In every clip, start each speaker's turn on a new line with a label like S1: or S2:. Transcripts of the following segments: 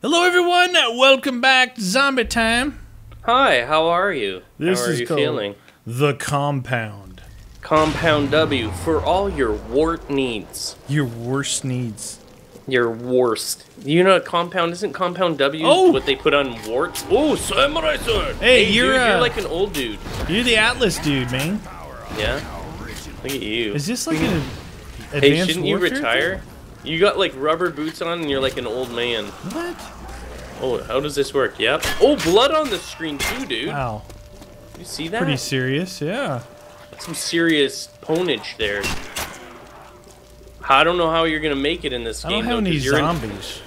S1: Hello, everyone. Welcome back to Zombie Time.
S2: Hi, how are you?
S1: This
S2: how are
S1: is
S2: you feeling?
S1: The Compound.
S2: Compound W for all your wart needs.
S1: Your worst needs.
S2: Your worst. You know, compound isn't compound W
S1: Oh!
S2: what they put on warts? Oh, samurai sword!
S1: Hey, you're,
S2: dude,
S1: uh,
S2: you're like an old dude.
S1: You're the Atlas dude, man.
S2: Yeah. Look at you.
S1: Is this like an advanced
S2: hey, shouldn't you retire? You got like rubber boots on and you're like an old man.
S1: What?
S2: Oh, how does this work? Yep. Oh, blood on the screen too, dude.
S1: Wow.
S2: You see that?
S1: Pretty serious, yeah.
S2: Some serious ponage there. I don't know how you're gonna make it in this
S1: I
S2: game.
S1: don't have
S2: though,
S1: any
S2: you're in-
S1: zombies.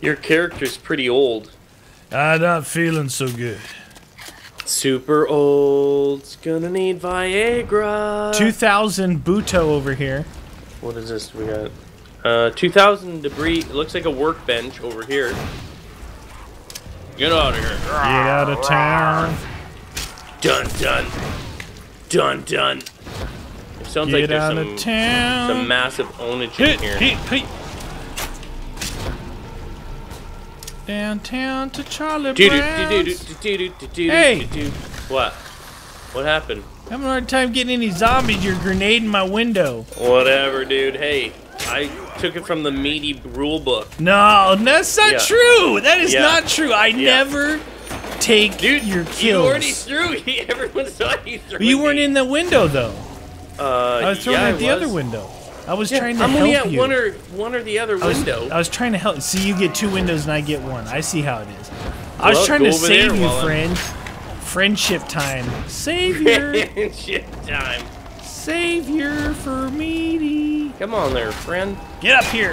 S2: your character's pretty old.
S1: I'm not feeling so good.
S2: Super old. Gonna need Viagra.
S1: 2,000 Buto over here.
S2: What is this we got? Uh, 2,000 debris. It looks like a workbench over here. Get out of here.
S1: Get out of town.
S2: Dun dun. Dun dun. It sounds like
S1: Get
S2: there's
S1: out
S2: some, some massive ownage in here.
S1: hit, hit. Downtown to Charlie Brown's.
S2: do
S1: Hey!
S2: What? What happened?
S1: Having a hard time getting any zombies. You're grenading my window.
S2: Whatever, dude. Hey, I took it from the meaty rule book.
S1: No, that's not
S2: Yeah.
S1: true. That is
S2: Yeah.
S1: not true. I
S2: Yeah.
S1: never take
S2: Dude,
S1: your
S2: you
S1: kills.
S2: already threw. Everyone saw you threw.
S1: You weren't in the window though.
S2: Uh,
S1: I was throwing
S2: yeah,
S1: at the
S2: was.
S1: other window. I was trying to
S2: I'm
S1: help
S2: only at one or one or the other
S1: I was,
S2: window.
S1: I was trying to help. See, you get two windows and I get one. I see how it is. I was
S2: Well,
S1: trying to save
S2: there
S1: you,
S2: while I'm-
S1: friend. Friendship time. Savior.
S2: Shit time.
S1: Savior for meaty.
S2: Come on there, friend.
S1: Get up here.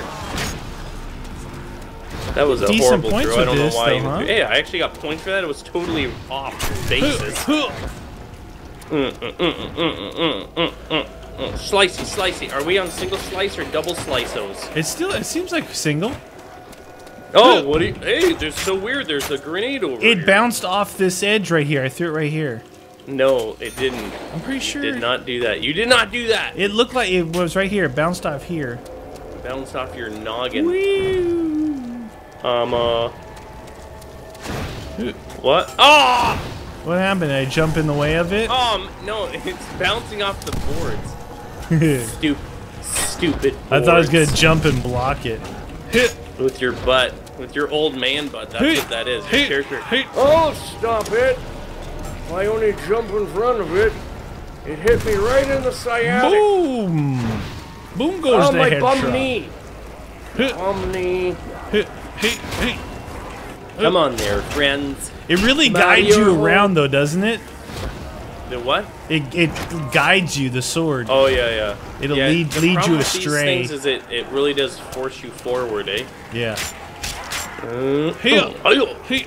S2: That was a
S1: Decent
S2: horrible
S1: points
S2: throw. I don't know
S1: this,
S2: why.
S1: though, huh?
S2: Hey, I actually got points for that. It was totally off basis. Mm, Slicey, slicey. Are we on single slice or double sliceos?
S1: It still. It seems like single.
S2: Oh, what do you? Hey, there's so weird. There's a grenade over
S1: It
S2: here.
S1: bounced off this edge right here. I threw it right here.
S2: No, it didn't.
S1: I'm pretty sure.
S2: Did not do that. You did not do that.
S1: It looked like it was right here. Bounced off here.
S2: Bounced off your noggin.
S1: Woo.
S2: Um, uh. What? Ah!
S1: What happened? I jump in the way of it.
S2: Um, no, it's bouncing off the boards. Stupid. Stupid.
S1: I thought I was gonna jump and block it. Hit,
S2: With your butt. With your old man butt. That's what that is. Your character.
S3: Oh, stop it! I only jump in front of it. It hit me right in the sciatic.
S1: Boom! Boom goes
S3: oh,
S1: the
S3: my bum
S1: shot.
S3: knee. Bum knee.
S1: hit, hit, hit.
S2: Come on there, friends.
S1: It really
S3: Mario
S1: guides you around, though, doesn't it?
S2: The what?
S1: It it guides you. The sword.
S2: Oh yeah, yeah.
S1: It'll
S2: yeah,
S1: lead- lead you
S2: problem with
S1: astray.
S2: These things is it, it really does force you forward, eh?
S1: Yeah.
S2: Uh,
S1: Hey-ya.
S2: oh,
S1: Hey,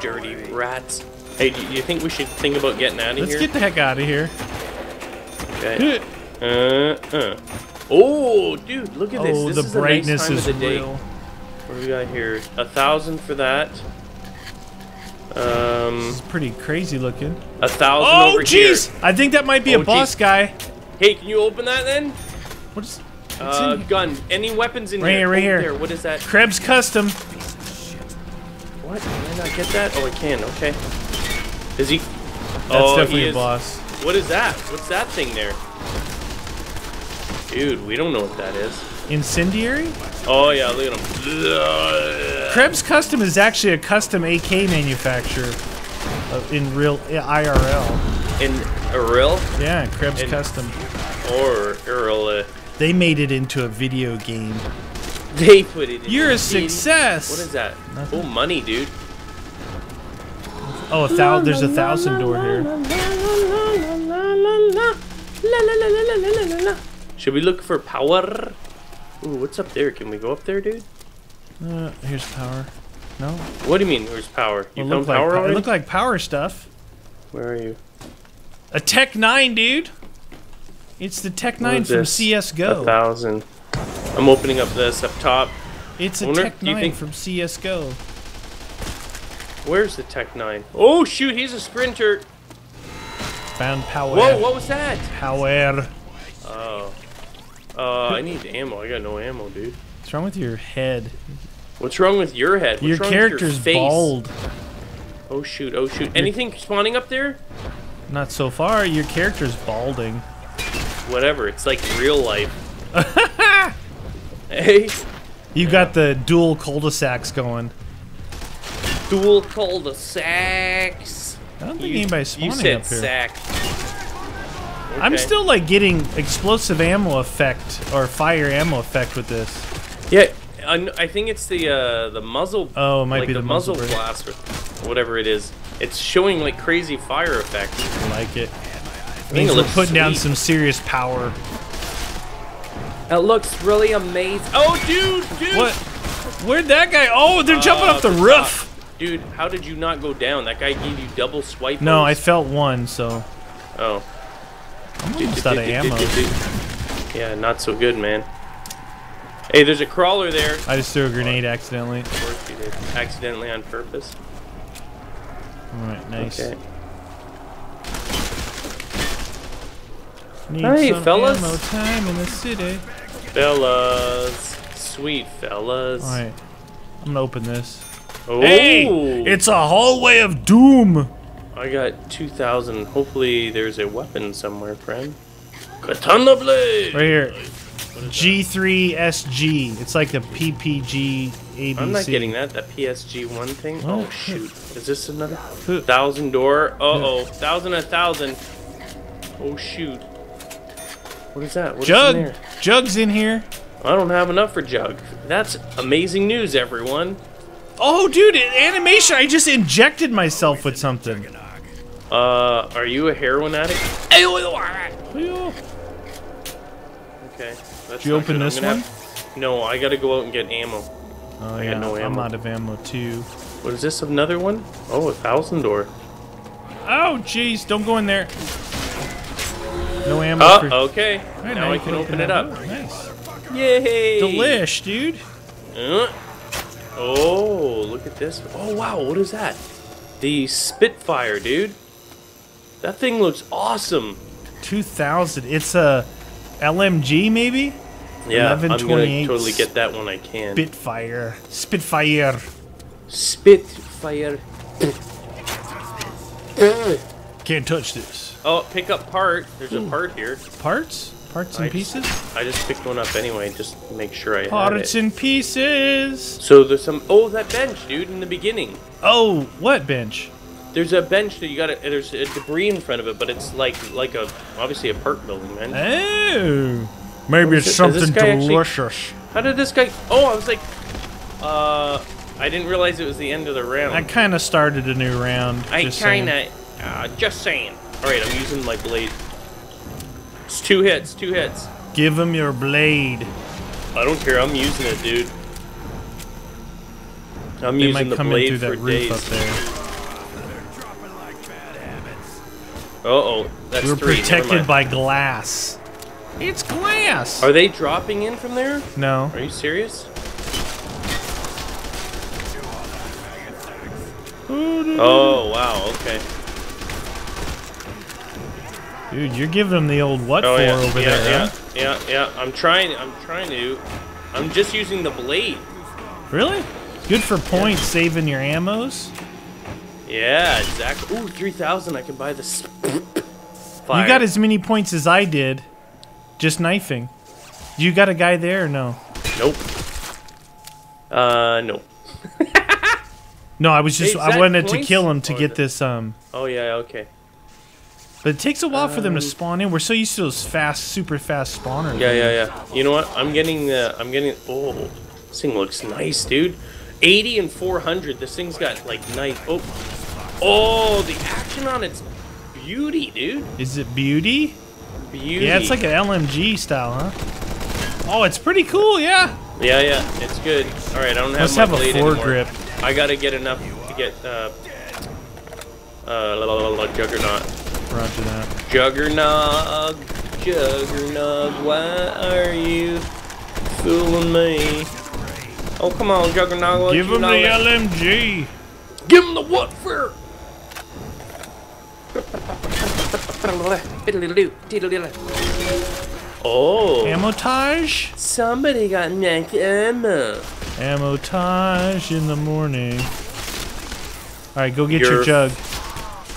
S2: dirty rats. Hey, do you think we should think about getting out of here?
S1: let's get the heck out of here.
S2: Okay. Uh, uh. Oh, dude, look at this.
S1: Oh,
S2: this
S1: the
S2: is a nice
S1: brightness is
S2: the day.
S1: real.
S2: What do we got here? A thousand for that. Um,
S1: It's pretty crazy looking.
S2: a thousand
S1: Oh,
S2: over
S1: jeez! I think that might be
S2: Oh,
S1: a boss
S2: jeez.
S1: guy.
S2: Hey, can you open that then?
S1: What is? What's
S2: Uh, gun. Any weapons in
S1: Right
S2: here?
S1: here, right
S2: Oh,
S1: here.
S2: What is that?
S1: Krebs Custom.
S2: What? Can I not get that? Oh, I can. Okay. Is he?
S1: That's
S2: oh,
S1: definitely
S2: he
S1: a boss.
S2: What is that? What's that thing there? Dude, we don't know what that is.
S1: Incendiary?
S2: Oh yeah, look at him.
S1: Krebs Custom is actually a custom AK manufacturer of, in real IRL.
S2: In Eril
S1: Yeah, Krebs
S2: In-
S1: Custom.
S2: or Eril, uh,
S1: They made it into a video game.
S2: they put it. in
S1: You're a success.
S2: What is that?
S1: Nothing.
S2: Oh, money, dude.
S1: Oh, a thou- there's a thousand door here.
S2: Should we look for power? Ooh, what's up there? Can we go up there, dude?
S1: Uh, here's power. No,
S2: What do you mean? Where's power? You
S1: it
S2: found
S1: looked like
S2: power
S1: pow- it
S2: already?
S1: looked like power stuff.
S2: Where are you?
S1: A Tech Nine, dude. It's the Tech Nine from
S2: this? A
S1: CS:GO.
S2: thousand. I'm opening up this up top.
S1: It's a
S2: Wonder-
S1: Tech Nine
S2: think-
S1: from CS:GO.
S2: Where's the Tech 9? Oh, shoot, he's a sprinter.
S1: Found power.
S2: Whoa, what was that?
S1: Power.
S2: Oh. Uh, I need ammo. I got no ammo, dude.
S1: What's wrong with your head?
S2: What's wrong with your head? What's
S1: your
S2: wrong
S1: character's
S2: with your face?
S1: bald.
S2: Oh shoot! Oh shoot! Anything spawning up there?
S1: Not so far. Your character's balding.
S2: Whatever. It's like real life. hey,
S1: You got the dual cul-de-sacs going.
S2: Dual cul-de-sacs.
S1: I don't think
S2: You,
S1: anybody's
S2: you
S1: spawning
S2: said
S1: up here.
S2: sack.
S1: I'm still like getting explosive ammo effect or fire ammo effect with this.
S2: Yeah, I, I think it's the uh, the muzzle.
S1: Oh, it might
S2: like
S1: be the muzzle brake.
S2: blast or whatever it is. It's showing like crazy fire effects.
S1: I like it.
S2: think
S1: Means we're putting down some serious power.
S2: That looks really amazing. Oh, dude, dude.
S1: What? Where'd that guy? Oh, they're jumping
S2: Uh,
S1: off the
S2: the
S1: roof.
S2: Dude, how did you not go down? That guy gave you double swipe.
S1: No, I felt one, so
S2: Oh.
S1: I'm almost out of ammo.
S2: Yeah, not so good, man. Hey, there's a crawler there.
S1: I just threw a grenade accidentally.
S2: Of course you did. Accidentally on purpose.
S1: All right, nice.
S2: Okay.
S1: Need
S2: Hey, fellas.
S1: ammo time in the city.
S2: Fellas. Sweet fellas.
S1: All right, I'm gonna open this.
S2: Oh,
S1: Hey, it's a hallway of doom.
S2: I got 2,000. Hopefully there's a weapon somewhere, friend. Katana blade!
S1: Right here. G3SG. It's like a PPG ABC.
S2: I'm not getting that, that PSG one thing.
S1: Oh,
S2: Oh, shoot. Is this another? Thousand door. Uh-oh. Thousand a thousand. Oh, shoot. What is that? What is in
S1: Jug. Jug's in here.
S2: I don't have enough for Jug. That's amazing news, everyone.
S1: Oh, dude, animation. I just injected myself with something.
S2: Uh, are you a heroin addict? Okay. That's
S1: Did you open
S2: good.
S1: This one?
S2: have- No, I gotta go out and get ammo.
S1: Oh
S2: I
S1: yeah,
S2: got no
S1: I'm out of ammo too.
S2: What is this? Another one? Oh, a thousand door.
S1: Oh, jeez, don't go in there. No ammo.
S2: Oh,
S1: for...
S2: okay.
S1: Right,
S2: now I
S1: you
S2: can open it up.
S1: Nice.
S2: Yay!
S1: Delish, dude.
S2: Uh, oh, look at this. Oh, wow, what is that? The Spitfire, dude. That thing looks awesome.
S1: 2000. It's a LMG, maybe?
S2: Yeah, I'm gonna totally get that when I can.
S1: Spitfire. Spitfire.
S2: Spitfire.
S1: Can't touch this.
S2: Oh, pick up part. There's a part here.
S1: Parts? Parts and
S2: I-
S1: pieces?
S2: I just picked one up anyway, just to make sure I had
S1: Parts and pieces.
S2: So there's some. Oh, that bench, dude, in the beginning.
S1: Oh, what bench?
S2: There's a bench that you got. There's a debris in front of it, but it's like like a obviously a park building, man.
S1: Oh. Maybe it's
S2: it-
S1: something
S2: guy actually-
S1: delicious.
S2: How did this guy? Oh, I was like, uh, I didn't realize it was the end of the round.
S1: I kind of started a new round.
S2: I
S1: just
S2: kinda, uh, just saying. All right, I'm using my blade. It's two hits, two hits.
S1: Give him your blade.
S2: I don't care. I'm using it, dude. I'm
S1: They
S2: using
S1: might
S2: the
S1: come in
S2: blade
S1: through
S2: for
S1: that roof
S2: days.
S1: up there.
S2: Uh oh, that's
S1: We're
S2: three. never
S1: protected by glass. It's glass.
S2: Are they dropping in from there?
S1: no.
S2: Are you serious? Oh wow, okay.
S1: Dude, you're giving them the old what
S2: Oh
S1: for
S2: yeah,
S1: over
S2: yeah,
S1: there,
S2: yeah,
S1: huh?
S2: yeah, yeah. I'm trying. I'm trying to. I'm just using the blade.
S1: Really? Good for points, saving your ammos.
S2: Yeah, exactly. Ooh, three thousand. I can buy this.
S1: You got as many points as I did, just knifing. You got a guy there or no?
S2: Nope. Uh, nope.
S1: No, I was just
S2: Hey,
S1: I wanted to kill him to
S2: Or
S1: get
S2: it-
S1: this um.
S2: Oh yeah, okay.
S1: But it takes a while for them to
S2: Um,
S1: spawn in. We're so used to those fast, super fast spawners.
S2: Yeah, yeah, yeah. You know what? I'm getting the. I'm getting. Oh, this thing looks nice, dude. 80 and 400. This thing's got like nice. Oh, oh, the action on it's beauty, dude.
S1: Is it beauty?
S2: Beauty.
S1: Yeah, it's like an LMG style, huh? Oh, it's pretty cool. Yeah.
S2: Yeah, yeah, it's good. All right, I don't have my
S1: have a
S2: blade anymore.
S1: foregrip.
S2: I gotta get enough to get uh, uh, la, la, la, Juggernaut.
S1: Roger that.
S2: Juggernaut, Juggernaut, why are you fooling me? Oh, come on, Juggernaut. let
S1: Give him the
S2: that-
S1: LMG.
S2: Give him the what for? Oh,
S1: Ammotage?
S2: somebody got neck ammo.
S1: Ammotage in the morning. All right, go get your,
S2: Your
S1: jug.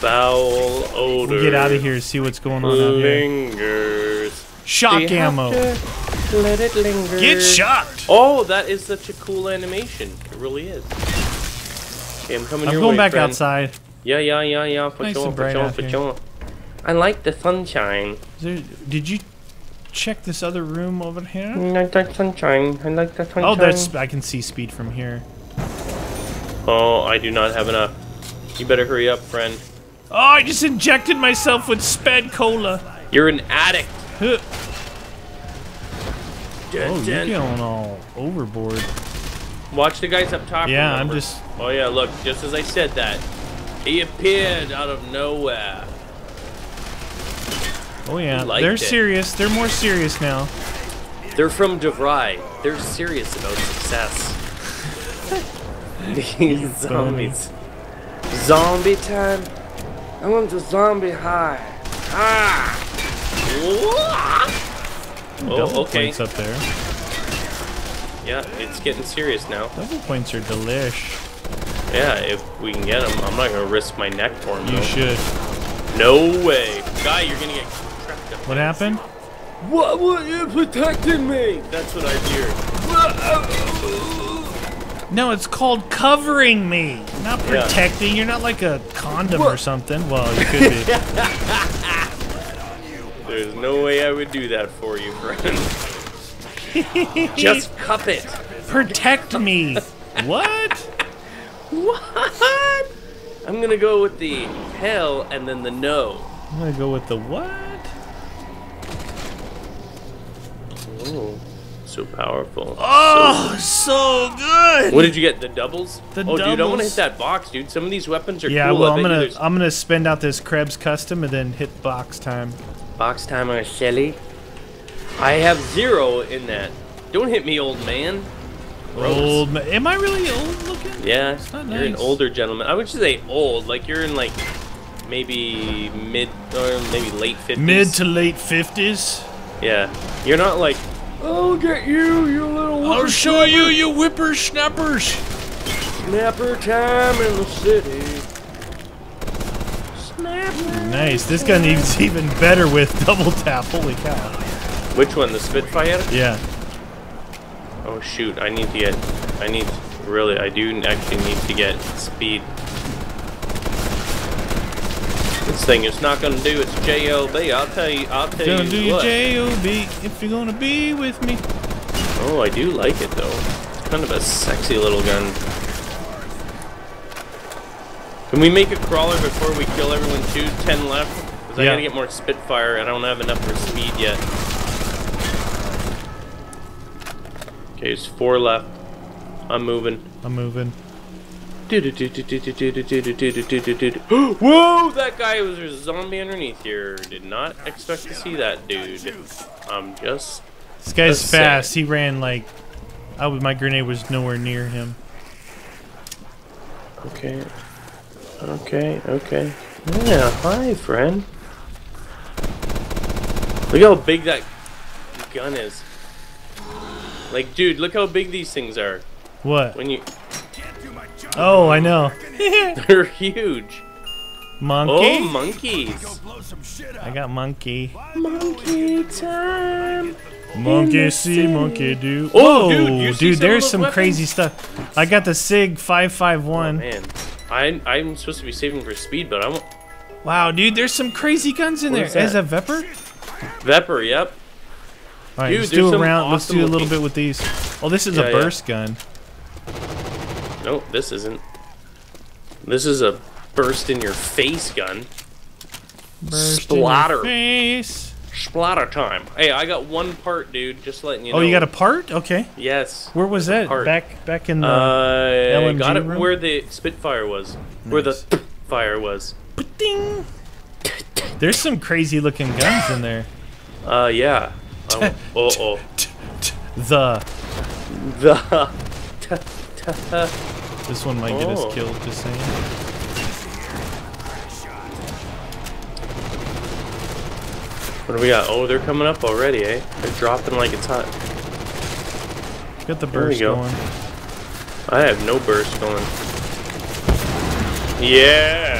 S2: Foul odor.
S1: We'll get out of here. See what's going on out here.
S2: Lingers.
S1: Shock
S2: You have
S1: ammo.
S2: to Let it linger.
S1: Get shocked.
S2: Oh, that is such a cool animation. It really is. Okay, I'm coming
S1: I'm
S2: your
S1: going
S2: way,
S1: back
S2: friend.
S1: outside.
S2: Yeah, yeah, yeah, yeah. For
S1: Nice
S2: sure,
S1: and
S2: for
S1: bright
S2: sure, for
S1: here.
S2: sure. I like the sunshine.
S1: Is there, did you check this other room over here?
S2: Mm, I like the sunshine. I like the oh, sunshine.
S1: Oh, that's I can see speed from here.
S2: Oh, I do not have enough. You better hurry up, friend.
S1: Oh, I just injected myself with Speed Cola.
S2: You're an addict.
S1: Huh.
S2: Dun,
S1: Oh, you're going all overboard.
S2: Watch the guys up top.
S1: Yeah, I'm just.
S2: Oh yeah, look, just as I said that, he appeared out of nowhere.
S1: Oh yeah, they're
S2: it.
S1: serious. They're more serious now.
S2: They're from DeVry. They're serious about success. These zombies. Zombie time.
S3: I want the zombie high. Ah!
S2: Oh,
S1: Double
S2: okay.
S1: points up there.
S2: Yeah, it's getting serious now.
S1: Double points are delish.
S2: Yeah, if we can get him, I'm not gonna risk my neck for him.
S1: You
S2: though.
S1: should.
S2: No way, guy, you're gonna get trapped up.
S1: What happened?
S3: What were you protecting me?
S2: That's what I feared.
S1: No, it's called covering me, not
S2: Yeah.
S1: protecting. You're not like a condom or something. Well, you could be.
S2: There's no way I would do that for you, friend. Just cup it.
S1: protect me. What?
S2: What? I'm gonna go with the hell and then the no.
S1: I'm gonna go with the what?
S2: Oh, so powerful.
S1: Oh, so good.
S2: What did you get? The doubles?
S1: The
S2: oh, dude, I don't want to hit that box, dude. Some of these weapons are
S1: Yeah,
S2: cool.
S1: well,
S2: I
S1: I'm gonna
S2: there's
S1: I'm gonna spend out this Krebs custom and then hit box time.
S2: box time or Shelly. I have zero in that. Don't hit me, old man. Gross.
S1: Old, ma- am I really old looking?
S2: Yeah,
S1: not
S2: you're an older gentleman. I would just say old, like you're in like maybe mid or maybe late fifties.
S1: Mid to late fifties.
S2: yeah. You're not like
S3: I'll get you, you little
S1: I'll show you, you whippersnappers.
S3: snapper time in the city. Snapper!
S1: Nice. This gun is even better with double tap. Holy cow.
S2: which one? The Spitfire?
S1: Yeah.
S2: Oh shoot! I need to get. I need really. I do actually need to get speed. This thing is not gonna do its job. I'll tell you. I'll tell
S1: Gonna
S2: you
S1: do your job if you're gonna be with me.
S2: Oh, I do like it though. It's kind of a sexy little gun. Can we make a crawler before we kill everyone too? Ten left? Because I gotta get more Spitfire. I don't have enough for speed yet. Okay, there's four left. I'm moving.
S1: I'm moving.
S2: Whoa, that guy was a zombie underneath here. Did not expect to see that dude. I'm just
S1: This guy's fast. He ran like. I was, my grenade was nowhere near him.
S2: Okay. Okay, okay. Yeah, hi, friend. Look how big that gun is. Like, dude, look how big these things are.
S1: What?
S2: When you...
S1: Oh, I know.
S2: They're huge.
S1: Monkey.
S2: Oh, monkeys.
S1: I got monkey.
S2: Monkey time.
S1: Monkey see, monkey do.
S2: Oh,
S1: Whoa,
S2: dude, some
S1: there's some
S2: weapons?
S1: crazy stuff. I got the Sig 551.
S2: Man, I, I'm supposed to be saving for speed, but I'm...
S1: wow, dude, there's some crazy guns in
S2: What
S1: there.
S2: is that?
S1: Is that Vepr?
S2: Vepr, yep.
S1: All right,
S2: Dude,
S1: let's do a round. Let's do a little
S2: looking-
S1: bit with these. Oh, this is
S2: Yeah,
S1: a
S2: yeah.
S1: burst gun.
S2: Nope, this isn't. This is a burst in your face gun.
S1: Burst in
S2: Splatter.
S1: face.
S2: Splatter time. Hey, I got one part, dude. Just letting you know.
S1: Oh, you got a part? Okay.
S2: Yes.
S1: Where was that?
S2: Part.
S1: Back back in the.
S2: I
S1: LMG
S2: got it
S1: room?
S2: where the Spitfire was. Where the fire was.
S1: Ding. There's some crazy looking guns in there.
S2: Uh, yeah. Um, oh, oh.
S1: The.
S2: The.
S1: This one might get
S2: Oh.
S1: us killed. Just saying.
S2: What do we got? Oh, they're coming up already, eh? They're dropping like it's hot.
S1: Got the burst
S2: go.
S1: going.
S2: I have no burst going. Yeah.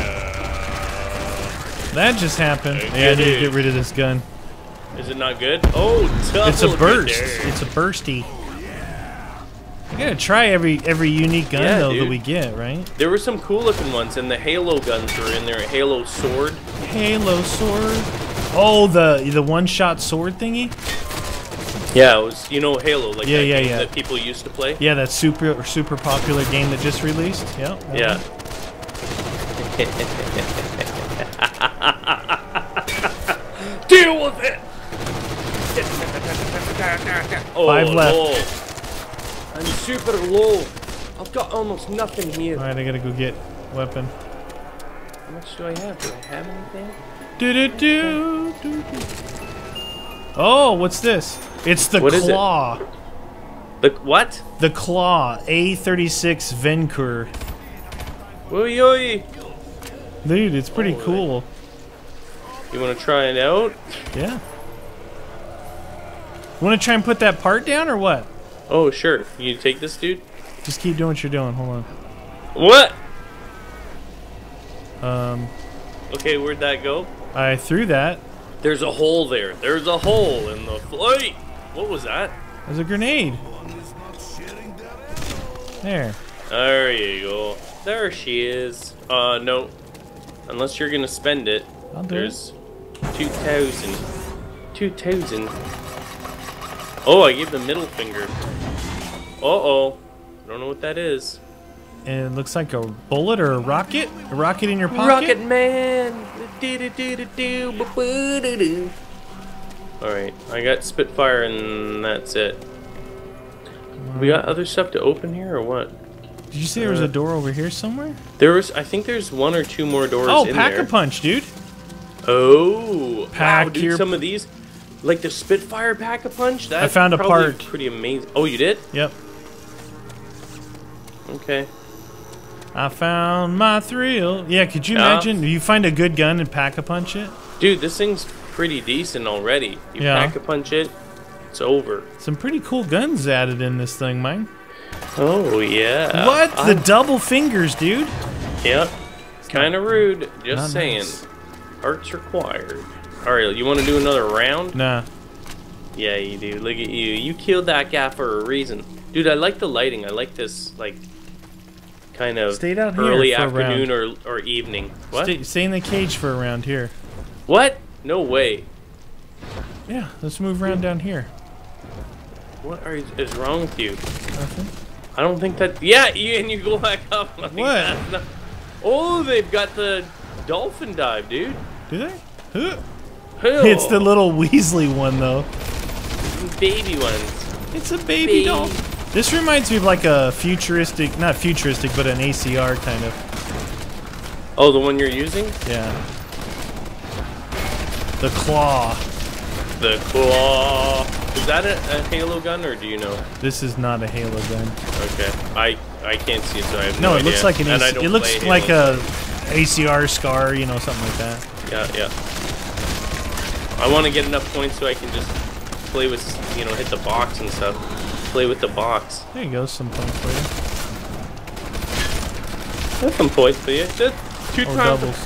S1: That just happened. Yeah, I need to get rid of this gun.
S2: Is it not good? Oh, double
S1: It's a burst. It's a bursty. Gotta try every every unique gun
S2: Yeah,
S1: though that we get, right?
S2: There were some cool looking ones, and the Halo guns were in there. Halo sword.
S1: Halo sword. Oh, the the one shot sword thingy.
S2: Yeah, it was you know Halo, like
S1: Yeah,
S2: that
S1: yeah,
S2: game
S1: yeah.
S2: that people used to play.
S1: Yeah, that super super popular game that just released.
S2: Yeah.
S1: one.
S2: Deal with it. oh,
S1: Five left.
S2: no. I'm super low. I've got almost nothing here.
S1: All right, I gotta go get weapon.
S2: How much do I have? Do I have anything?
S1: Do do do do do. Oh, what's this? It's the
S2: What is it?
S1: claw.
S2: The what?
S1: The claw A36 Venkur.
S2: Oi, oi.
S1: Dude, it's pretty
S2: Holy.
S1: cool.
S2: You want to try it out?
S1: Yeah. Want to try and put that part down or what?
S2: Oh, sure. You take this, dude.
S1: Just keep doing what you're doing. Hold on. What? Um,
S2: Okay, where'd that go?
S1: I threw that
S2: There's a hole there. There's a hole in the flight. What was that?
S1: as a grenade. There.
S2: There you go. There she is. Uh, no. Unless you're gonna spend it.
S1: I'll do
S2: There's 2,000. 2,000. Oh, I gave the middle finger. Uh-oh. I don't know what that is.
S1: It looks like a bullet or a rocket. A rocket in your pocket.
S2: Rocket man. Alright, I got Spitfire and that's it. We got other stuff to open here or what?
S1: Did you say there was a uh, door over here somewhere?
S2: There was, I think there's one or two more doors
S1: Oh,
S2: in
S1: pack
S2: there.
S1: a punch, dude.
S2: Oh,
S1: Pack
S2: wow, dude,
S1: your-
S2: some of these, like the Spitfire pack a punch. That's
S1: found a part.
S2: Pretty amazing. Oh, you did?
S1: Yep.
S2: Okay.
S1: I found my thrill. Yeah, could you
S2: Yeah.
S1: imagine? You find a good gun and pack a punch it?
S2: Dude, this thing's pretty decent already. You
S1: Yeah.
S2: pack a punch it, it's over.
S1: Some pretty cool guns added in this thing, man.
S2: Oh yeah.
S1: what?
S2: I-
S1: the double fingers, dude.
S2: Yep. Kind of rude. Just
S1: not
S2: saying.
S1: nice.
S2: Parts required. All right, you want to do another round?
S1: Nah.
S2: Yeah, you do. Look at you. You killed that guy for a reason, dude. I like the lighting. I like this like kind of
S1: Stayed out here
S2: early afternoon or or evening. What?
S1: Stay, stay in the cage for around here.
S2: What? No way.
S1: Yeah, let's move around down here.
S2: What are, is wrong with you?
S1: Nothing.
S2: I don't think that. Yeah, you, and you go back up. Like
S1: What?
S2: not- oh, they've got the dolphin dive, dude.
S1: Do they? Huh.
S2: Hell,
S1: It's the little Weasley one, though.
S2: baby ones.
S1: It's a baby
S2: Baby.
S1: doll. This reminds me of like a futuristic, not futuristic, but an ACR kind of.
S2: Oh, the one you're using?
S1: Yeah. The claw.
S2: The claw. Is that a, a Halo gun, or do you know?
S1: This is not a Halo gun.
S2: Okay, I I can't see it, so I have no,
S1: No, it
S2: idea.
S1: looks like an AC- it looks like
S2: Halo.
S1: a ACR scar, you know, something like that.
S2: Yeah, yeah. I want to get enough points so I can just play with, you know, hit the box and stuff. Play with the box.
S1: There you go, some points for you.
S2: That's some points for you. Just two
S1: Or
S2: times.
S1: doubles.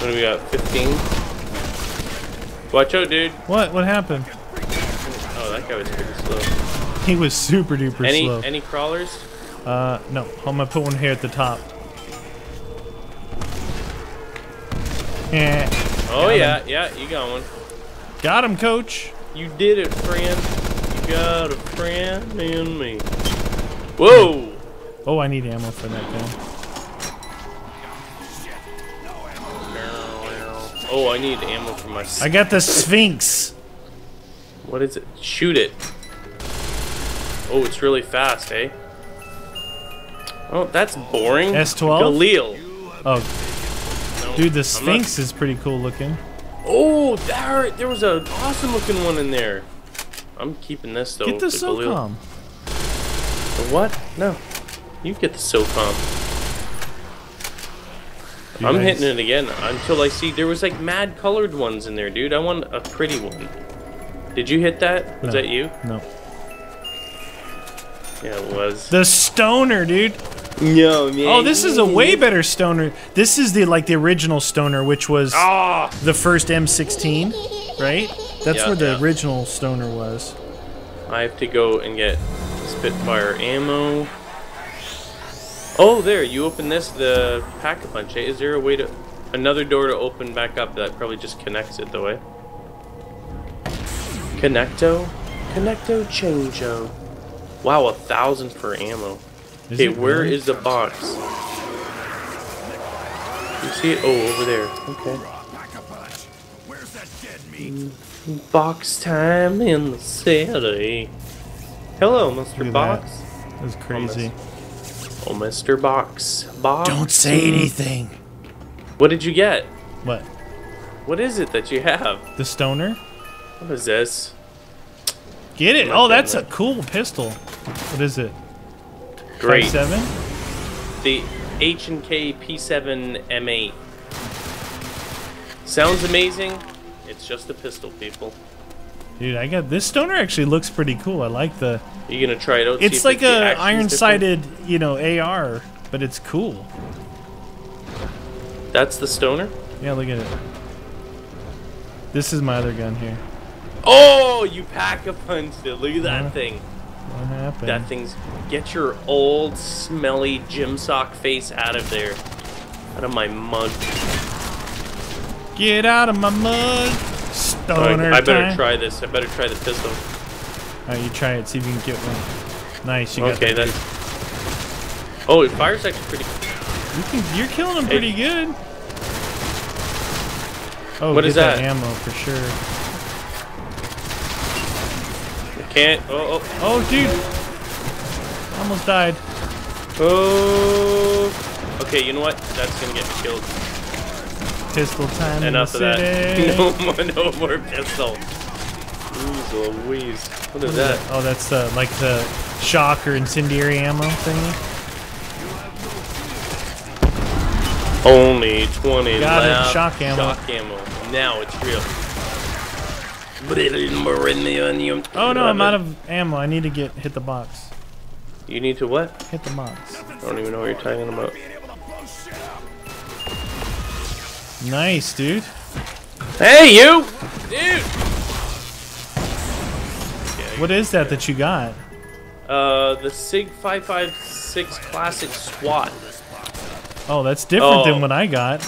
S2: What do we got? 15? Watch out, dude.
S1: What? What happened?
S2: Oh, that guy was pretty slow.
S1: He was super duper
S2: Any
S1: slow.
S2: any crawlers?
S1: Uh, no. I'm gonna put one here at the top. Yeah.
S2: Oh yeah, yeah, you got one.
S1: Got him, coach.
S2: You did it, friend. You got a friend in me. Whoa!
S1: Oh, I need ammo for that gun.
S2: Oh, I need ammo for my.
S1: I got the Sphinx.
S2: What is it? Shoot it. Oh, it's really fast, eh? Oh, that's boring.
S1: S12?
S2: Galil.
S1: Oh,
S2: No,
S1: dude, the
S2: not-
S1: Sphinx is pretty cool looking.
S2: Oh, there, there was an awesome looking one in there. I'm keeping this though.
S1: Get the
S2: Galil.
S1: SOCOM.
S2: The what? No. You get the SOCOM.
S1: You
S2: I'm hitting it again until I see there was like mad colored ones in there, dude. I want a pretty one. Did you hit that? Was
S1: No.
S2: that you?
S1: No.
S2: Yeah, it was.
S1: The stoner, dude.
S2: No, man.
S1: Oh, this is a way better stoner. This is the like the original stoner, which was
S2: Ah!
S1: the first M16, right? That's
S2: Yeah,
S1: where the
S2: yeah.
S1: original stoner was.
S2: I have to go and get Spitfire ammo. Oh, there, you open this, the pack-a-punch. eh? Is there a way to... Another door to open back up that probably just connects it, though, eh? Connecto? Connecto changeo. Wow, a thousand for ammo.
S1: Is
S2: Okay,
S1: it
S2: where
S1: really?
S2: is the box? You see it? Oh, over there. Okay.
S4: Where's that dead?
S2: Box time in the city. Hello, Mr. Box.
S1: That was oh, crazy.
S2: Oh, Mr. Box. Box.
S1: Don't say hmm. anything.
S2: What did you get?
S1: What?
S2: What is it that you have?
S1: The stoner?
S2: What is this?
S1: Get it? Oh, that's a cool pistol. What is it?
S2: Great.
S1: Seven?
S2: The H and K P7 M8. Sounds amazing. It's just a pistol, people.
S1: Dude, I got this stoner. Actually, looks pretty cool. I like the.
S2: Are you gonna try it out?
S1: It's like a iron-sided, you know, AR, but it's cool.
S2: That's the stoner.
S1: Yeah, look at it. This is my other gun here.
S2: Oh, you pack a punch it. Look at that
S1: Yeah.
S2: thing.
S1: What happened?
S2: That thing's. Get your old, smelly gym sock face out of there. Out of my mug.
S1: Get out of my mud,
S2: Oh,
S1: stoner
S2: I, I better
S1: time.
S2: try this. I better try the pistol.
S1: Alright, you try it. See if you can get one. Nice. You got
S2: Okay,
S1: that.
S2: then. Oh, it fires actually pretty.
S1: You can, you're killing them
S2: Hey.
S1: pretty good. Oh,
S2: What is that?
S1: ammo for sure.
S2: Can't. Oh, oh,
S1: Oh, dude. Almost died.
S2: oh. Okay, you know what? That's gonna get me killed.
S1: Pistol time
S2: Enough of that. No more, no more pistol. Ooh, Louise. What is that?
S1: Oh, that's the like the shock or incendiary ammo thingy.
S2: Only 20
S1: Got it, shock ammo.
S2: Shock ammo. Now it's real.
S1: Oh no, I'm out of ammo. I need to get hit the box.
S2: You need to what?
S1: Hit the box.
S2: I don't even know what you're talking about.
S1: Nice, dude.
S2: Hey, you! Dude!
S1: What is that that you got?
S2: Uh, the SIG 556 Classic SWAT.
S1: Oh, that's different
S2: Oh.
S1: than what I got.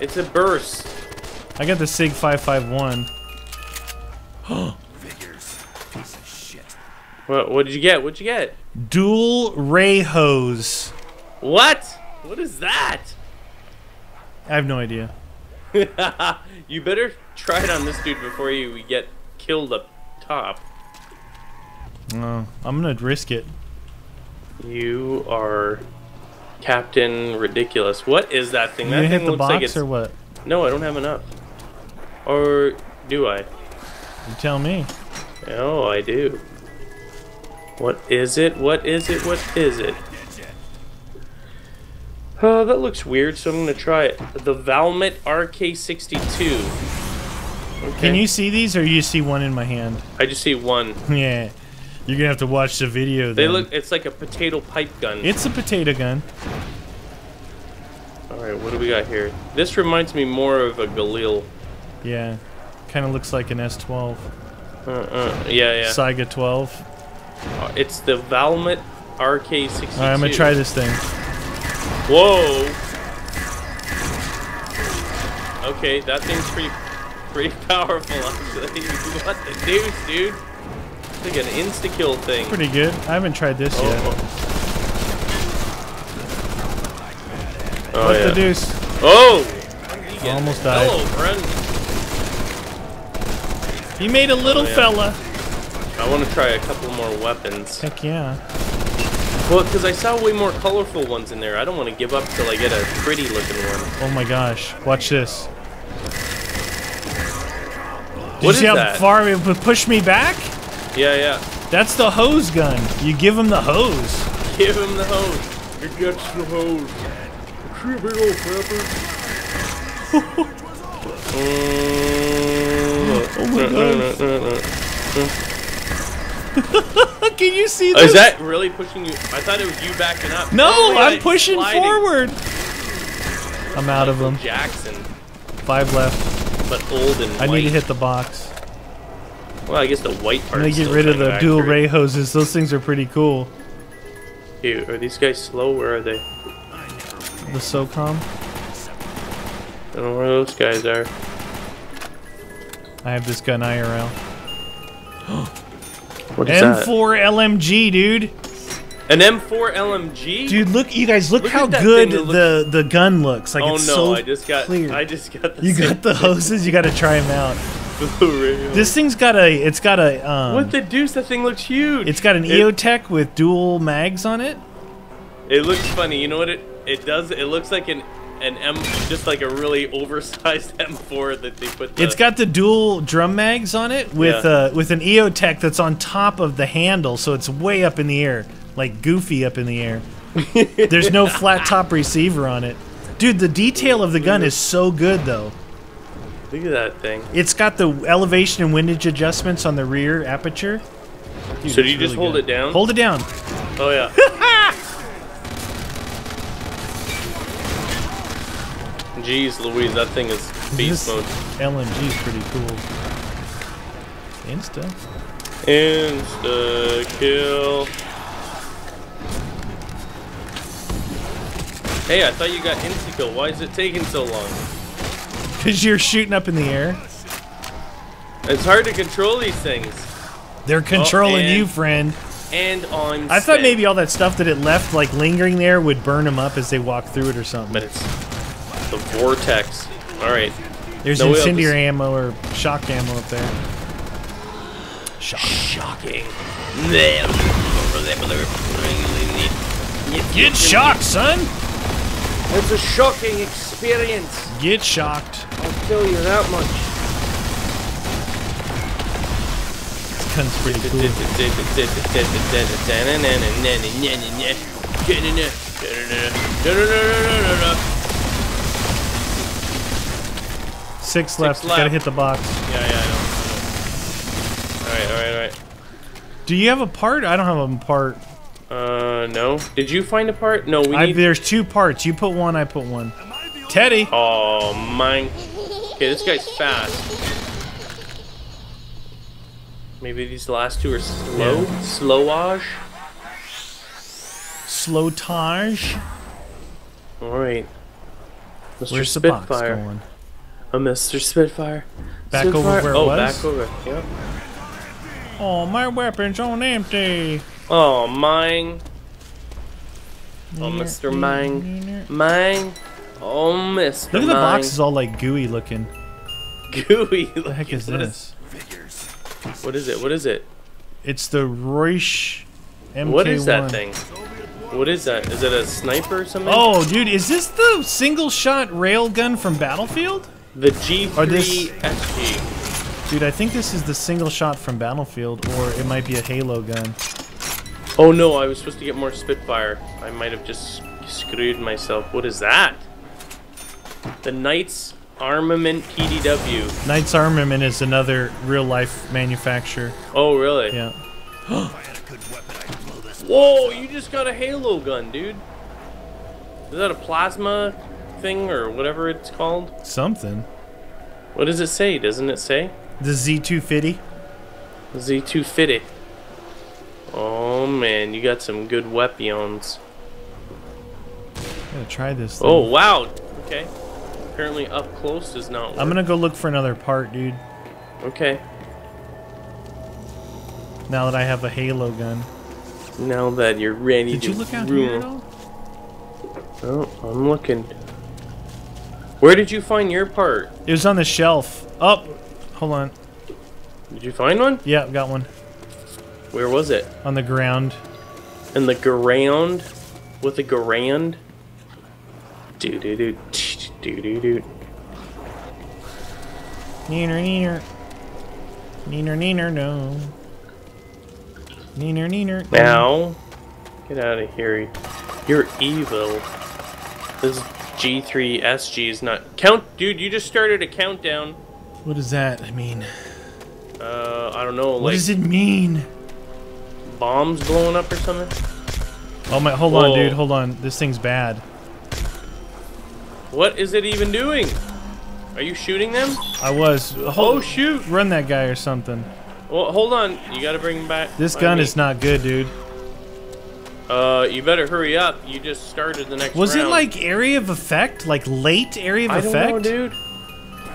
S2: It's a burst.
S1: I got the Sig 551.
S4: Figures. Piece of shit.
S2: What, what did you get? What'd you get?
S1: Dual ray hose.
S2: What? What is that?
S1: I have no idea.
S2: you better try it on this dude before you get killed up top.
S1: No, I'm gonna risk it.
S2: You are Captain Ridiculous. What is that thing?
S1: You
S2: That
S1: gonna
S2: thing
S1: hit the
S2: looks
S1: box
S2: like it's.
S1: or what?
S2: No, I don't have enough. Or do I?
S1: You tell me.
S2: Oh, I do. What is it? What is it? What is it? Oh, that looks weird, so I'm gonna try it. The Valmet RK62. Okay.
S1: Can you see these, or you see one in my hand?
S2: I just see one.
S1: yeah, you're gonna have to watch the video.
S2: They
S1: then.
S2: look. It's like a potato pipe gun.
S1: It's a potato gun.
S2: All right, what do we got here? This reminds me more of a Galil.
S1: Yeah, kind of looks like an S12.
S2: Uh, uh, yeah, yeah.
S1: Saiga 12.
S2: Uh, It's the Valmet RK62.
S1: All right, I'm gonna try this thing.
S2: Whoa. Okay, that thing's pretty, pretty powerful. Actually, what the deuce, dude? It's like an insta kill thing.
S1: Pretty good. I haven't tried this
S2: Oh,
S1: yet.
S2: Oh,
S1: what
S2: yeah.
S1: the deuce?
S2: Oh!
S1: Almost died.
S2: Hello, friend.
S1: He made a little
S2: Oh, yeah.
S1: fella.
S2: I want to try a couple more weapons.
S1: Heck yeah.
S2: Well, because I saw way more colorful ones in there. I don't want to give up till I get a pretty looking one.
S1: Oh my gosh. Watch this. Did
S2: What
S1: you
S2: is
S1: see how
S2: that?
S1: far it would push me back?
S2: Yeah, yeah.
S1: That's the hose gun. You give him the hose.
S2: Give him the hose.
S3: It gets the hose. See a big old pepper?
S2: Mm,
S1: Oh my uh, uh, uh, Can you see this?
S2: is that really pushing you? I thought it was you backing up.
S1: No,
S2: Oh,
S1: I'm
S2: it's
S1: pushing
S2: sliding.
S1: forward. I'm out of them.
S2: Jackson,
S1: Five left.
S2: but old and
S1: I
S2: white.
S1: need to hit the box.
S2: Well, I guess the white part.
S1: I'm gonna get rid of the dual ray hoses. Those things are pretty cool.
S2: Dude, are these guys slow? Where are they?
S1: The SOCOM.
S2: I don't know where those guys are.
S1: I have this gun IRL.
S2: What is that?
S1: M4 LMG, dude.
S2: An M4 LMG?
S1: Dude, look, you guys, look,
S2: Look
S1: how good the the gun looks. Like
S2: oh
S1: it's
S2: no,
S1: so
S2: I just got.
S1: clear.
S2: I just got the.
S1: you got the
S2: thing.
S1: hoses. You got to try them out.
S2: Blu-ray.
S1: This thing's got a. It's got a. Um,
S2: What the deuce? That thing looks huge.
S1: It's got an
S2: It-
S1: EOTech with dual mags on it.
S2: It looks funny. You know what it it does? It looks like an an M, just like a really oversized M4 that they put. The,
S1: It's got the dual drum mags on it with
S2: Yeah.
S1: uh, with an EOTech that's on top of the handle, so it's way up in the air, like goofy up in the air. There's no flat top receiver on it. Dude, the detail of the gun is so good though.
S2: Look at that thing.
S1: It's got the elevation and windage adjustments on the rear aperture. Dude,
S2: So do you just hold
S1: good.
S2: it down?
S1: Hold it down.
S2: Oh yeah. Jeez Louise, that thing is beast
S1: This
S2: mode.
S1: LMG is pretty cool. Insta.
S2: Insta kill. Hey, I thought you got insta kill. Why is it taking so long?
S1: Because you're shooting up in the air.
S2: It's hard to control these things.
S1: They're oh, controlling
S2: and-
S1: you, friend.
S2: And I'm.
S1: I thought maybe all that stuff that it left, like lingering there, would burn them up as they walk through it or something.
S2: But it's the vortex. All right.
S1: There's
S2: no, we have
S1: incendiary ammo or shock ammo up there. Shock.
S2: Shocking.
S1: Get shocked, son.
S3: It's a shocking experience.
S1: Get shocked.
S3: I'll tell you that much.
S1: This gun's pretty cool. Six left. You Gotta hit the box.
S2: Yeah, yeah, I know. Alright, alright, alright.
S1: Do you have a part? I don't have a part.
S2: Uh, no. Did you find a part? No, we
S1: I,
S2: need.
S1: there's two parts. You put one. I put one. Teddy.
S2: Oh, mine. Okay, this guy's fast. Maybe these last two are slow?
S1: Yeah.
S2: Slowage?
S1: Slotage.
S2: Alright. Mr.
S1: Where's the box going?
S2: A Mr. Spitfire.
S1: Back over where it
S2: oh,
S1: was?
S2: back over. Yep.
S1: Oh, my weapon's on empty.
S2: Oh, mine. Oh, Mr. Mine. Mine. Oh, Mr.
S1: Look at the box is all like gooey looking.
S2: Gooey.
S1: What the heck is
S2: What
S1: this?
S2: What is it? What is it?
S1: It's the Roysch MK1.
S2: What is that thing? What is that? Is it a sniper or something?
S1: Oh, dude, is this the single shot railgun from Battlefield?
S2: The G3
S1: Or this-
S2: SG.
S1: Dude, I think this is the single shot from Battlefield, or it might be a Halo gun.
S2: Oh no, I was supposed to get more Spitfire. I might have just screwed myself. What is that? The Knights Armament PDW.
S1: Knights Armament is another real life manufacturer.
S2: Oh really?
S1: Yeah.
S2: Whoa, you just got a Halo gun, dude. Is that a plasma thing or whatever it's called?
S1: Something.
S2: What does it say? Doesn't it say?
S1: The Z250.
S2: Z250. Oh man, you got some good weapons.
S1: Gotta try this. Thing.
S2: Oh wow. Okay. Apparently up close does not work.
S1: I'm gonna go look for another part, dude.
S2: Okay.
S1: Now that I have a Halo gun.
S2: Now that you're ready to
S1: Did
S2: to
S1: you look out
S2: ruin-
S1: here at all?
S2: Oh, I'm looking. Where did you find your part?
S1: It was on the shelf. Up. hold on.
S2: Did you find one?
S1: Yeah, I got one
S2: Where was it?
S1: on the ground.
S2: In the ground? With a grand? Do do do do do do.
S1: Neener, neener. Neener, neener, no. Neener, neener. no.
S2: Now, get out of here. You're evil. This G3 SG is not count, dude. You just started a countdown.
S1: What does that mean?
S2: Uh, I don't know.
S1: What
S2: Like
S1: does it mean?
S2: bombs blowing up or something?
S1: Oh my, hold on, dude, hold on. This thing's bad.
S2: What is it even doing? Are you shooting them?
S1: I was.
S2: Oh shoot!
S1: run that guy or something.
S2: Well, hold on. You gotta bring him back.
S1: This gun
S2: me.
S1: is not good, dude.
S2: Uh, you better hurry up. You just started the next
S1: Was it like area of effect? Like late area of
S2: I don't know, dude.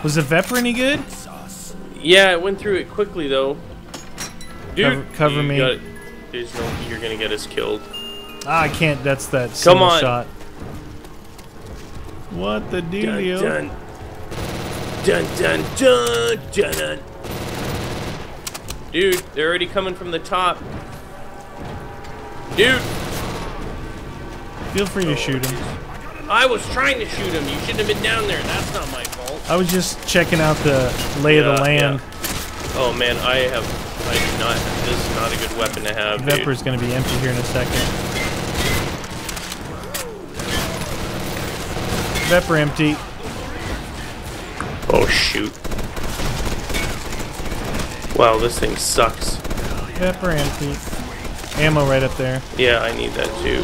S1: Was the Vepr any good?
S2: Yeah, it went through it quickly though. Dude,
S1: Cover- cover me.
S2: got- there's no. You're gonna get us killed.
S1: Ah, I can't. That's that single
S2: on.
S1: shot. What the
S2: Dun
S1: dealio?
S2: dun. Dun dun dun dun dun. Dude, they're already coming from the top. Dude,
S1: Feel free to shoot him.
S2: I was trying to shoot him. You shouldn't have been down there. That's not my fault.
S1: I was just checking out the lay of the land.
S2: Oh man, I have. I do not. This is not a good weapon to have, dude.
S1: Vepr's gonna be empty here in a second. Vepr empty.
S2: Oh shoot. Wow, this thing sucks.
S1: Vepr empty. Ammo right up there.
S2: Yeah, I need that too.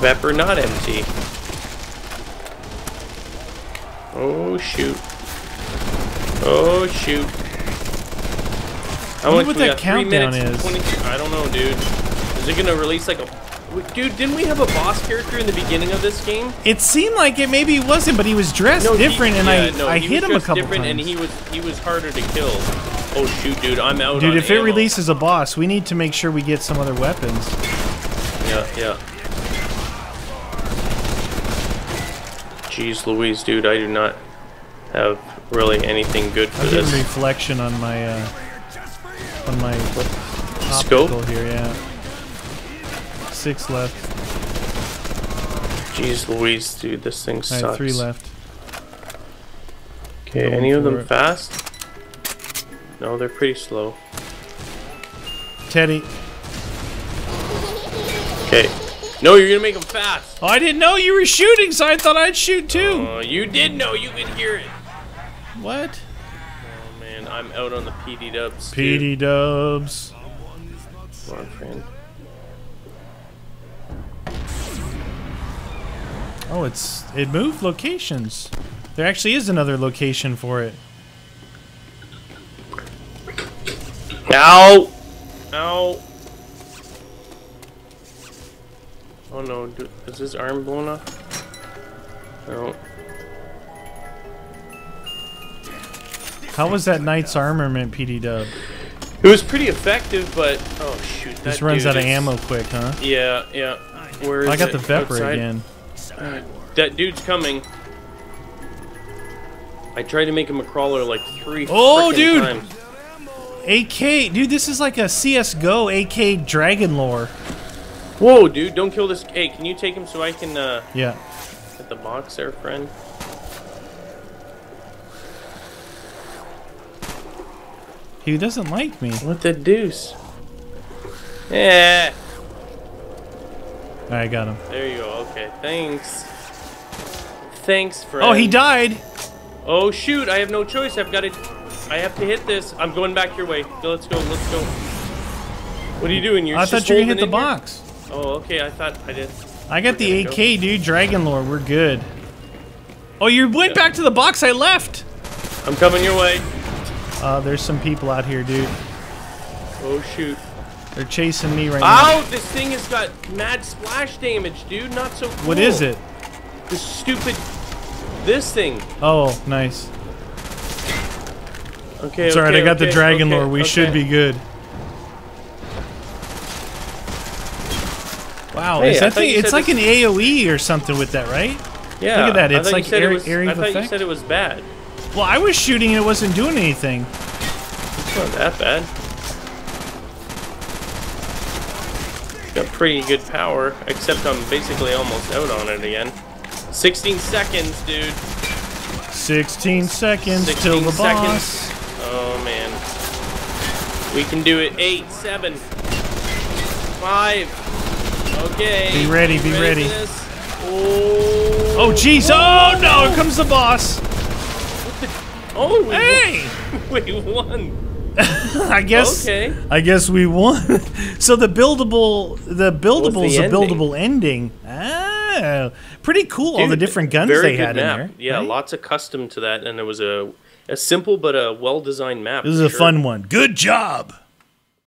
S2: Vepr not empty. Oh shoot. Oh shoot. How
S1: wonder what
S2: we
S1: that
S2: got?
S1: Countdown is.
S2: 20 I don't know, dude. Is it gonna release like a? Dude, didn't we have a boss character in the beginning of this game?
S1: It seemed like it maybe he wasn't, but he was dressed
S2: he-
S1: different, and
S2: yeah,
S1: I
S2: no,
S1: I hit him a couple
S2: different,
S1: times.
S2: and he was he was harder to kill. Oh shoot, dude, I'm out.
S1: Dude, if it releases a boss, we need to make sure we get some other weapons.
S2: Yeah, yeah. Jeez Louise, dude, I do not have really anything good for
S1: I'm
S2: this.
S1: reflection on my uh, on my
S2: Scope?
S1: here. Yeah, six left.
S2: Jeez Louise, dude, this thing sucks.
S1: I have three left.
S2: Okay, any of them
S1: it.
S2: fast? No, they're pretty slow.
S1: Teddy.
S2: Okay. No, you're gonna make them fast.
S1: Oh, I didn't know you were shooting, so I thought I'd shoot too.
S2: Oh, you did know you could hear it.
S1: what?
S2: Oh man, I'm out on the PD dubs.
S1: PD Dubs.
S2: Come on, friend.
S1: Oh, it's it moved locations. There actually is another location for it.
S2: Ow! Ow! Oh no, do, is his arm blown off? No.
S1: How was that knight's armament, PD Dub?
S2: It was pretty effective, but oh shoot, that
S1: This runs
S2: dude
S1: out of ammo quick, huh?
S2: Yeah, yeah. Where is
S1: I got
S2: it?
S1: the Vepr
S2: Outside?
S1: again.
S2: That dude's coming. I tried to make him a crawler like three.
S1: Oh, dude!
S2: Times.
S1: AK, dude, this is like a CS:GO AK Dragon Lore.
S2: Whoa, dude! Don't kill this. Hey, can you take him so I can uh,
S1: Yeah.
S2: get the box there, friend?
S1: He doesn't like me.
S2: What the deuce? Yeah.
S1: I got him.
S2: There you go. Okay, thanks. Thanks, friend.
S1: Oh, he died.
S2: Oh shoot! I have no choice. I've got to. I have to hit this. I'm going back your way. Let's go. Let's go. What are you doing? You're
S1: I thought you were gonna hit the
S2: in here?
S1: box.
S2: Oh, okay. I thought I did.
S1: I got the
S2: We're
S1: AK, dude. Dragon Lore, we're good. Oh, you went back to the box I left.
S2: I'm coming your way.
S1: Uh, there's some people out here, dude.
S2: Oh shoot!
S1: They're chasing me right now.
S2: Ow! This thing has got mad splash damage, dude. Not so cool.
S1: What is it?
S2: This stupid. This thing.
S1: Oh, nice.
S2: Okay.
S1: It's alright,
S2: okay,
S1: I got the Dragon
S2: okay,
S1: Lore. We should be good. Wow,
S2: Hey,
S1: is that thing? It's like an AOE or something with that, right?
S2: Yeah.
S1: Look at that, it's
S2: you
S1: like
S2: said it
S1: area-
S2: was-
S1: area
S2: I thought you
S1: effect.
S2: said it was bad.
S1: Well, I was shooting and it wasn't doing anything.
S2: It's not that bad. Got pretty good power, except I'm basically almost out on it again. 16 seconds, dude.
S1: 16 seconds
S2: 16
S1: till the
S2: seconds.
S1: boss.
S2: Oh, man. We can do it. Eight, seven, five. Okay.
S1: Be ready, be, ready.
S2: Oh,
S1: oh. Jeez. Oh, no. Here comes the boss.
S2: Oh, we
S1: hey!
S2: Won. we won.
S1: I guess.
S2: Okay.
S1: I guess we won. so the buildable, the buildable is a buildable ending. Ah, pretty cool. Dude, all the different guns they had
S2: map.
S1: in there.
S2: Yeah,
S1: right?
S2: lots of custom to that, and there was a a simple but a well designed map.
S1: This is a
S2: sure.
S1: fun one. Good job.